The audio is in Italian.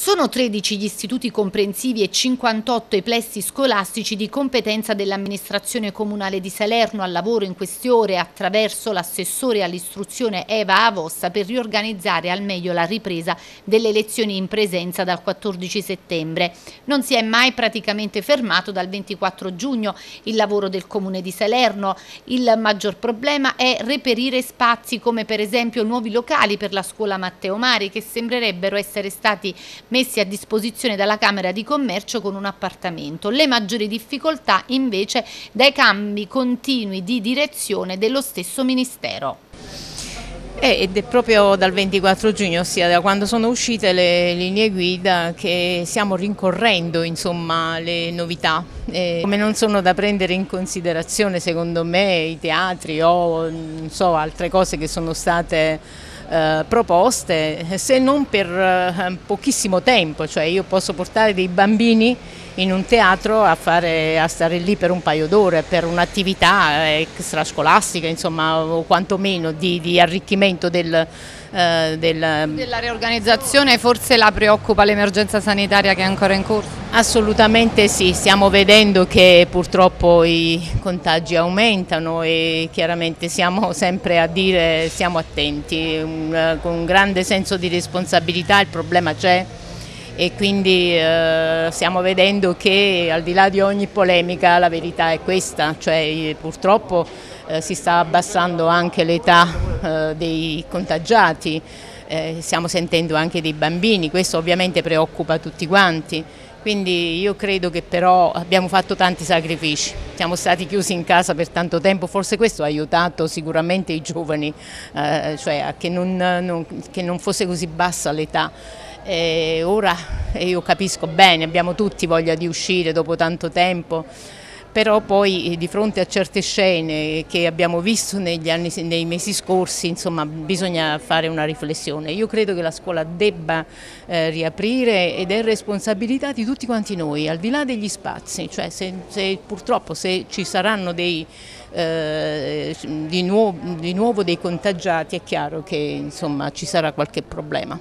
Sono 13 gli istituti comprensivi e 58 i plessi scolastici di competenza dell'amministrazione comunale di Salerno al lavoro in queste ore attraverso l'assessore all'istruzione Eva Avossa per riorganizzare al meglio la ripresa delle lezioni in presenza dal 14 settembre. Non si è mai praticamente fermato dal 24 giugno il lavoro del comune di Salerno. Il maggior problema è reperire spazi come per esempio nuovi locali per la scuola Matteo Mari che sembrerebbero essere stati messi a disposizione dalla Camera di Commercio con un appartamento. Le maggiori difficoltà invece dai cambi continui di direzione dello stesso Ministero. Eh, ed è proprio dal 24 giugno, ossia da quando sono uscite le linee guida, che stiamo rincorrendo insomma, le novità. E come non sono da prendere in considerazione secondo me i teatri o so, altre cose che sono state eh, proposte, se non per eh, pochissimo tempo, cioè io posso portare dei bambini in un teatro a, fare, a stare lì per un paio d'ore, per un'attività extrascolastica, insomma, o quantomeno di, di arricchimento del, eh, del... della riorganizzazione, forse la preoccupa l'emergenza sanitaria che è ancora in corso? Assolutamente sì, stiamo vedendo che purtroppo i contagi aumentano e chiaramente siamo sempre a dire siamo attenti, un, con un grande senso di responsabilità il problema c'è e quindi eh, stiamo vedendo che al di là di ogni polemica la verità è questa, cioè purtroppo eh, si sta abbassando anche l'età eh, dei contagiati, eh, stiamo sentendo anche dei bambini, questo ovviamente preoccupa tutti quanti. Quindi io credo che però abbiamo fatto tanti sacrifici, siamo stati chiusi in casa per tanto tempo, forse questo ha aiutato sicuramente i giovani, eh, cioè che non, non, che non fosse così bassa l'età. E ora io capisco bene, abbiamo tutti voglia di uscire dopo tanto tempo, però poi di fronte a certe scene che abbiamo visto negli anni, nei mesi scorsi, insomma, bisogna fare una riflessione. Io credo che la scuola debba eh, riaprire ed è responsabilità di tutti quanti noi, al di là degli spazi, cioè se, se purtroppo se ci saranno dei, eh, di, nuovo, di, nuovo, dei contagiati è chiaro che insomma, ci sarà qualche problema.